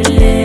you live.